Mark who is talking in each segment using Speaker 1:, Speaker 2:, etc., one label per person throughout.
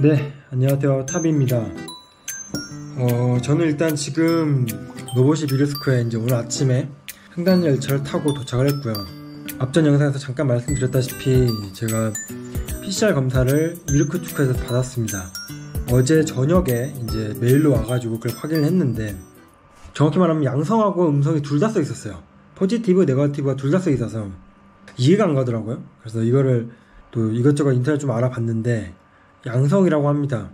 Speaker 1: 네, 안녕하세요. 탑입니다. 어, 저는 일단 지금 노보시비르스크에 이제 오늘 아침에 횡단 열차를 타고 도착을 했고요. 앞전 영상에서 잠깐 말씀드렸다시피 제가 PCR 검사를 이르쿠츠크에서 받았습니다. 어제 저녁에 이제 메일로 와가지고 그걸 확인을 했는데 정확히 말하면 양성하고 음성이 둘 다 써 있었어요. 포지티브, 네거티브가 둘 다 써 있어서 이해가 안 가더라고요. 그래서 이거를 또 이것저것 인터넷 좀 알아봤는데 양성이라고 합니다.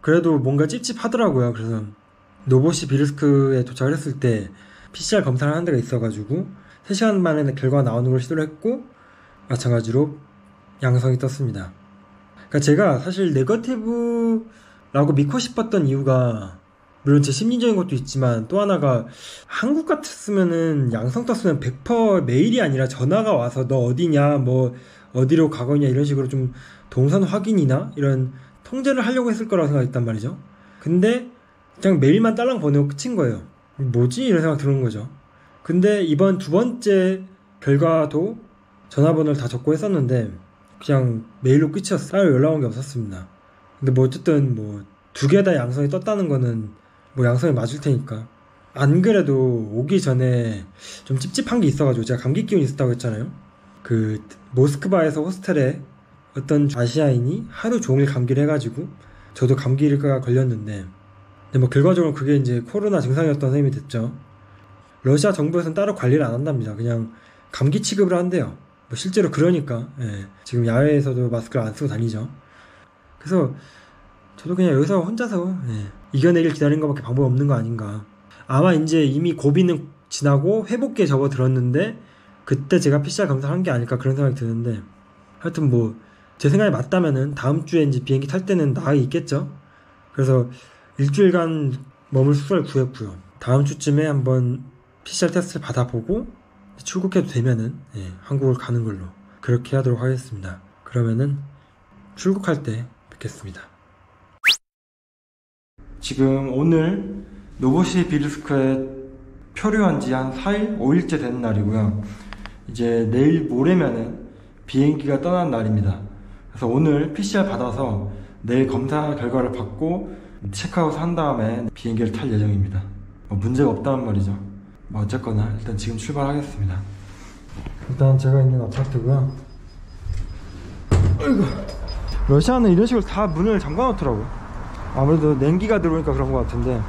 Speaker 1: 그래도 뭔가 찝찝하더라고요. 그래서 노보시 비르스크에 도착을 했을 때 PCR 검사를 하는 데가 있어가지고 3시간 만에 결과가 나오는 걸 시도를 했고 마찬가지로 양성이 떴습니다. 그러니까 제가 사실 네거티브라고 믿고 싶었던 이유가 물론 제 심리적인 것도 있지만 또 하나가 한국 같았으면은 양성 떴으면 100% 메일이 아니라 전화가 와서 너 어디냐 뭐 어디로 가거냐 이런 식으로 좀 동선 확인이나 이런 통제를 하려고 했을 거라고 생각했단 말이죠. 근데 그냥 메일만 딸랑 보내고 끝인 거예요. 뭐지? 이런 생각 드는 거죠. 근데 이번 두 번째 결과도 전화번호를 다 적고 했었는데 그냥 메일로 끝이었어. 따로 연락 온 게 없었습니다. 근데 뭐 어쨌든 뭐 두 개 다 양성이 떴다는 거는 뭐 양성이 맞을 테니까. 안 그래도 오기 전에 좀 찝찝한 게 있어가지고 제가 감기 기운이 있었다고 했잖아요. 그 모스크바에서 호스텔에 어떤 아시아인이 하루 종일 감기를 해가지고 저도 감기가 걸렸는데 근데 뭐 결과적으로 그게 이제 코로나 증상이었던 셈이 됐죠. 러시아 정부에서는 따로 관리를 안 한답니다. 그냥 감기 취급을 한대요. 뭐 실제로 그러니까 예. 지금 야외에서도 마스크를 안 쓰고 다니죠. 그래서 저도 그냥 여기서 혼자서 예. 이겨내길 기다린 것밖에 방법이 없는 거 아닌가. 아마 이제 이미 고비는 지나고 회복기에 접어들었는데 그때 제가 PCR 검사를 한 게 아닐까 그런 생각이 드는데 하여튼 뭐 제 생각에 맞다면은 다음 주에 이제 비행기 탈 때는 나가 있겠죠. 그래서 일주일간 머물 숙소를 구했고요. 다음 주쯤에 한번 PCR 테스트를 받아보고 출국해도 되면은 예, 한국을 가는 걸로 그렇게 하도록 하겠습니다. 그러면은 출국할 때 뵙겠습니다. 지금 오늘 노보시 비르스크에 표류한 지 한 4일, 5일째 되는 날이고요. 이제 내일 모레면은 비행기가 떠난 날입니다. 그래서 오늘 PCR 받아서 내일 검사 결과를 받고 체크아웃 한 다음에 비행기를 탈 예정입니다. 뭐 문제가 없다는 말이죠. 뭐 어쨌거나 일단 지금 출발하겠습니다. 일단 제가 있는 아파트고요. 아이고. 러시아는 이런 식으로 다 문을 잠가 놓더라고요. 아무래도 냉기가 들어오니까 그런 것 같은데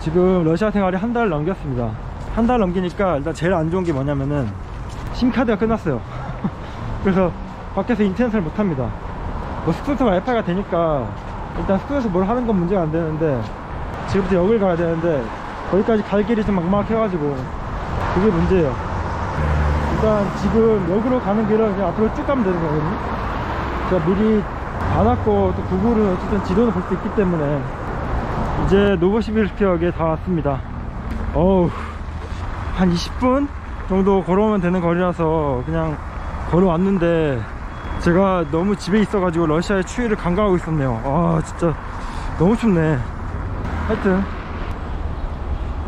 Speaker 1: 지금 러시아 생활이 한 달 넘겼습니다. 한 달 넘기니까 일단 제일 안 좋은 게 뭐냐면은 심카드가 끝났어요. 그래서 밖에서 인터넷을 못합니다. 뭐 숙소에서 와이파이가 되니까 일단 숙소에서 뭘 하는 건 문제가 안 되는데 지금부터 역을 가야 되는데 거기까지 갈 길이 좀 막막해가지고 그게 문제예요. 일단 지금 역으로 가는 길은 그냥 앞으로 쭉 가면 되는 거거든요. 제가 미리 봐놨고 또 구글은 어쨌든 지도는 볼 수 있기 때문에 이제 노보시빌스키역에 다 왔습니다. 어우 한 20분 정도 걸어오면 되는 거리라서 그냥 걸어왔는데 제가 너무 집에 있어가지고 러시아의 추위를 간과하고 있었네요. 아 진짜 너무 춥네. 하여튼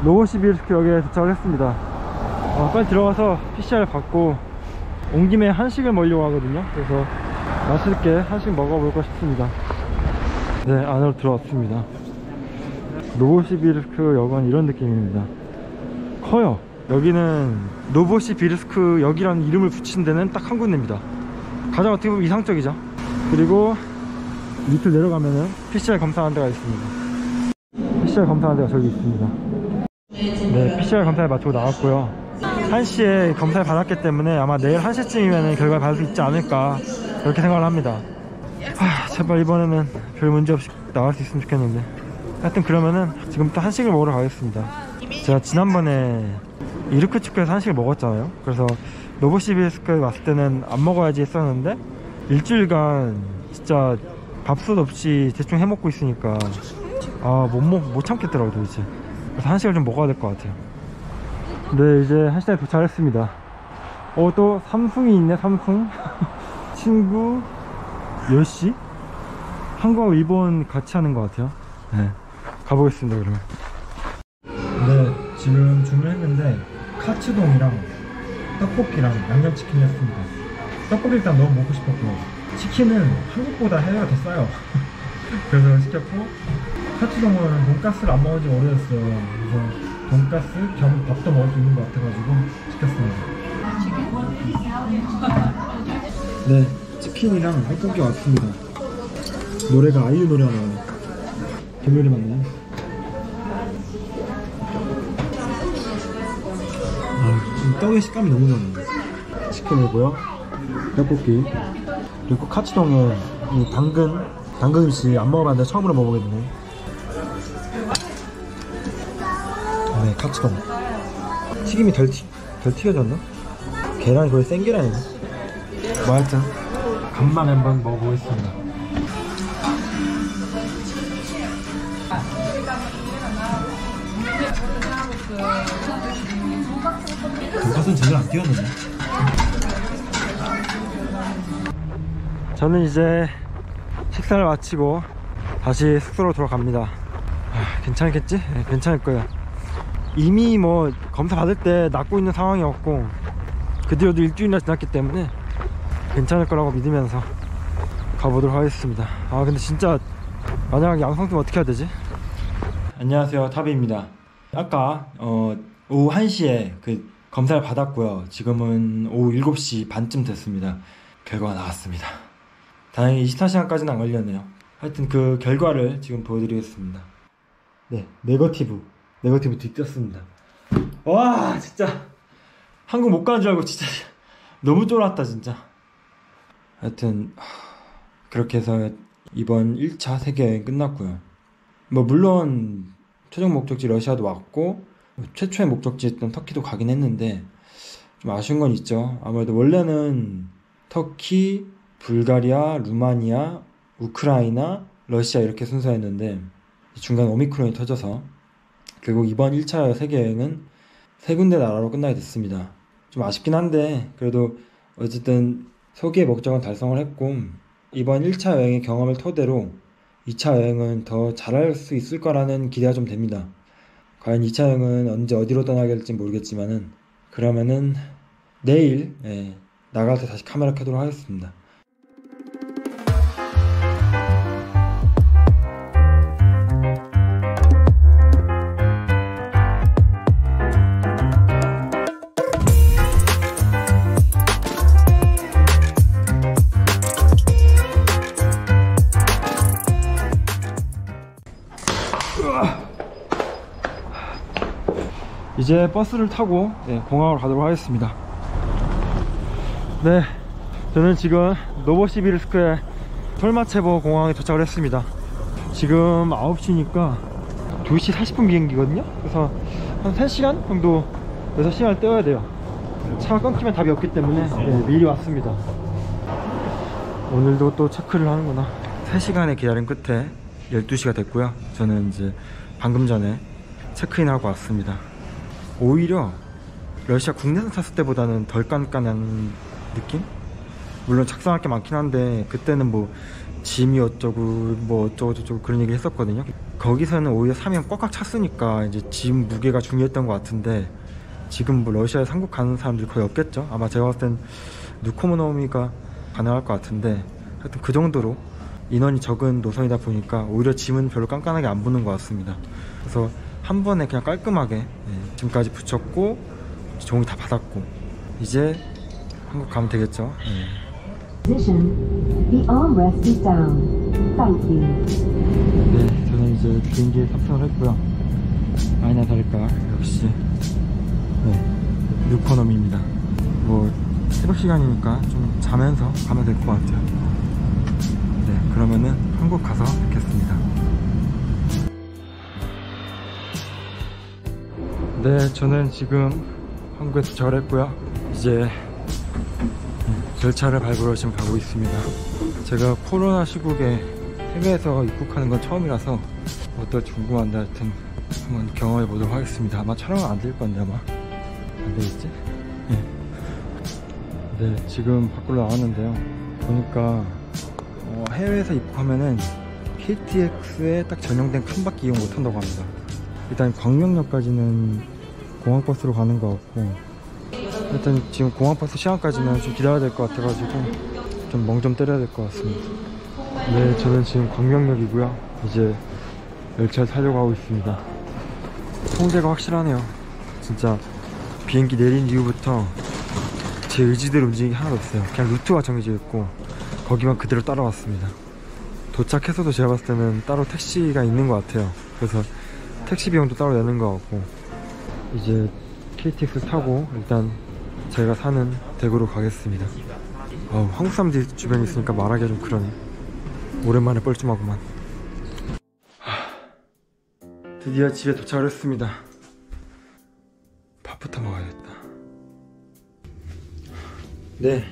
Speaker 1: 노보시빌스크역에 도착을 했습니다. 아, 빨리 들어가서 PCR 받고 온 김에 한식을 먹으려고 하거든요. 그래서 맛있게 한식 먹어볼까 싶습니다. 네 안으로 들어왔습니다. 노보시비르스크 역은 이런 느낌입니다. 커요. 여기는 노보시비르스크 역이라는 이름을 붙인 데는 딱 한 군데입니다 가장 어떻게 보면 이상적이죠. 그리고 밑으로 내려가면은 PCR 검사하는 데가 있습니다. PCR 검사하는 데가 저기 있습니다. 네 PCR 검사를 마치고 나왔고요. 1시에 검사를 받았기 때문에 아마 내일 1시쯤이면 결과를 받을 수 있지 않을까 그렇게 생각을 합니다. 하, 제발 이번에는 별 문제 없이 나갈 수 있으면 좋겠는데. 하여튼 그러면은 지금부터 한식을 먹으러 가겠습니다. 제가 지난번에 이르크츠크에서 한식을 먹었잖아요. 그래서 노보시비스크에 왔을 때는 안 먹어야지 했었는데 일주일간 진짜 밥솥 없이 대충 해먹고 있으니까 아못 못 참겠더라고 도대체. 그래서 한식을 좀 먹어야 될 것 같아요. 네 이제 한식에 도착했습니다. 어 또 삼승이 있네 삼승 친구 10시? 한국하고 일본 같이 하는 것 같아요. 네 가보겠습니다 그러면. 네 지금 주문했는데 카츠동이랑 떡볶이랑 양념치킨이었습니다 떡볶이 일단 너무 먹고 싶었고 치킨은 한국보다 해외가 더 싸요 그래서 시켰고 카츠동은 돈가스를 안 먹은 지 오래됐어요. 그래서 돈가스 겸 밥도 먹을 수 있는 것 같아가지고 시켰습니다. 네, 치킨이랑 볶음기 왔습니다. 노래가 아이유 노래 나와요. 개물이 맞네. 떡의 식감이 너무 좋네. 치킨이고요. 떡볶이. 그리고 카츠동에 이 당근, 당근김치 안 먹어봤는데 처음으로 먹어보겠네. 네, 카츠동. 튀김이 덜, 튀, 덜 튀겨졌나? 계란이 거의 생 계란이네. 뭐 간만에 한번 먹어보겠습니다. 돈가스는 제대로 안 튀겼는데. 저는 이제 식사를 마치고 다시 숙소로 돌아갑니다. 아, 괜찮겠지? 네, 괜찮을 거예요. 이미 뭐 검사 받을 때 낫고 있는 상황이었고 그 뒤로도 일주일이나 지났기 때문에 괜찮을 거라고 믿으면서 가보도록 하겠습니다. 아 근데 진짜 만약 양성 뜨면 어떻게 해야 되지? 안녕하세요 타비입니다. 아까 어, 오후 1시에 그 검사를 받았고요. 지금은 오후 7시 반쯤 됐습니다. 결과가 나왔습니다. 다행히 24시간까지는 안 걸렸네요. 하여튼 그 결과를 지금 보여드리겠습니다. 네, 네거티브. 네거티브 뒤떴습니다. 와, 진짜. 한국 못 가는 줄 알고 진짜 너무 쫄았다, 진짜. 하여튼, 하, 그렇게 해서 이번 1차 세계여행 끝났고요. 뭐, 물론, 최종 목적지 러시아도 왔고, 최초의 목적지였던 터키도 가긴 했는데, 좀 아쉬운 건 있죠. 아무래도 원래는 터키, 불가리아, 루마니아, 우크라이나, 러시아 이렇게 순서였는데 중간에 오미크론이 터져서 결국 이번 1차 세계여행은 세 군데 나라로 끝나게 됐습니다. 좀 아쉽긴 한데 그래도 어쨌든 소기의 목적은 달성을 했고 이번 1차 여행의 경험을 토대로 2차 여행은 더 잘할 수 있을 거라는 기대가 좀 됩니다. 과연 2차 여행은 언제 어디로 떠나게 될지 모르겠지만은 그러면은 내일 예, 나갈 때 다시 카메라 켜도록 하겠습니다. 이제 버스를 타고 네, 공항으로 가도록 하겠습니다. 네 저는 지금 노보시비르스크의 톨마체보 공항에 도착을 했습니다. 지금 9시니까 2시 40분 비행기거든요? 그래서 한 3시간 정도 6시간을 떼어야 돼요. 차가 끊기면 답이 없기 때문에 네, 미리 왔습니다. 오늘도 또 체크를 하는구나. 3시간의 기다림 끝에 12시가 됐고요. 저는 이제 방금 전에 체크인하고 왔습니다 오히려 러시아 국내선 탔을 때보다는 덜 깐깐한 느낌? 물론 작성할 게 많긴 한데 그때는 뭐 짐이 어쩌고 뭐 어쩌고 저쩌고 그런 얘기 했었거든요. 거기서는 오히려 사면 꽉꽉 찼으니까 이제 짐 무게가 중요했던 것 같은데 지금 뭐 러시아에 상국 가는 사람들이 거의 없겠죠? 아마 제가 봤을 땐 누코모노미가 가능할 것 같은데 하여튼 그 정도로 인원이 적은 노선이다 보니까 오히려 짐은 별로 깐깐하게 안 붙는 것 같습니다. 그래서 한 번에 그냥 깔끔하게 네, 짐까지 붙였고 종이 다 받았고 이제 한국 가면 되겠죠 네.
Speaker 2: You.
Speaker 1: 네, 저는 이제 비행기에 탑승을 했고요. 아니나 다를까 역시 네, 뉴코놈입니다. 뭐 새벽 시간이니까 좀 자면서 가면 될 것 같아요. 네, 그러면은 한국 가서 뵙겠습니다. 네, 저는 지금 한국에 도착을 했고요. 이제 절차를 밟으러 지금 가고 있습니다. 제가 코로나 시국에 해외에서 입국하는 건 처음이라서 어떨지 궁금한데 하여튼 한번 경험해 보도록 하겠습니다. 아마 촬영은 안 될 건데 아마 안 되겠지? 네. 네, 지금 밖으로 나왔는데요. 보니까 어, 해외에서 입국하면은 KTX에 딱 전용된 큰 바퀴 이용 못 한다고 합니다. 일단 광명역까지는 공항버스로 가는 것 같고 일단 지금 공항버스 시간까지는 좀 기다려야 될 것 같아가지고 좀 멍 좀 때려야 될 것 같습니다 네, 저는 지금 광명역이고요. 이제 열차 타려고 하고 있습니다. 통제가 확실하네요. 진짜 비행기 내린 이후부터 제 의지대로 움직이기 하나도 없어요. 그냥 루트가 정해져 있고 거기만 그대로 따라왔습니다. 도착해서도 제가 봤을 때는 따로 택시가 있는 것 같아요. 그래서 택시 비용도 따로 내는 것 같고 이제 KTX 타고 일단 제가 사는 대구로 가겠습니다. 어우, 한국 사람들이 주변에 있으니까 말하기가 좀 그러네. 오랜만에 뻘쭘하구만. 하, 드디어 집에 도착을 했습니다. 밥부터 먹어야겠다. 네.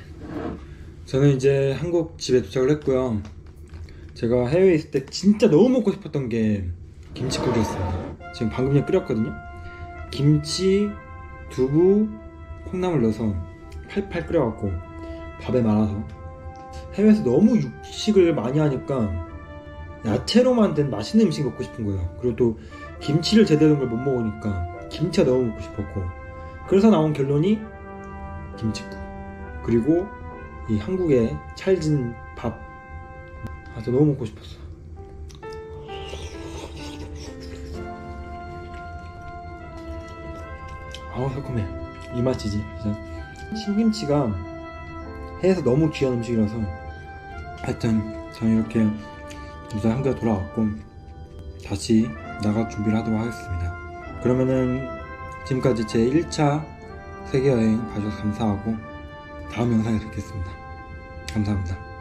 Speaker 1: 저는 이제 한국 집에 도착을 했고요. 제가 해외에 있을 때 진짜 너무 먹고 싶었던 게 김치국이었습니다. 지금 방금 전에 끓였거든요. 김치, 두부, 콩나물 넣어서 팔팔 끓여갖고 밥에 말아서 해외에서 너무 육식을 많이 하니까 야채로 만든 맛있는 음식 먹고 싶은 거예요. 그리고 또 김치를 제대로 된걸못 먹으니까 김치가 너무 먹고 싶었고 그래서 나온 결론이 김치국 그리고 이 한국의 찰진 밥 아, 저 너무 먹고 싶었어. 아우 새콤해 이 맛이지 진짜. 신김치가 해에서 너무 귀한 음식이라서 하여튼 저는 이렇게 이제 한국에 돌아왔고 다시 나갈 준비를 하도록 하겠습니다. 그러면은 지금까지 제 1차 세계여행 봐주셔서 감사하고 다음 영상에 뵙겠습니다. 감사합니다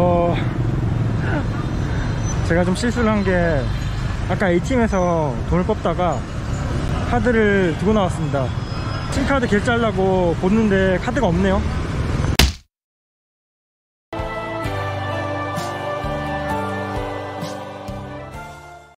Speaker 1: 어 제가 좀 실수를 한 게 아까 ATM에서 돈을 뽑다가 카드를 두고 나왔습니다. sim카드 결제하려고 보는데 카드가 없네요.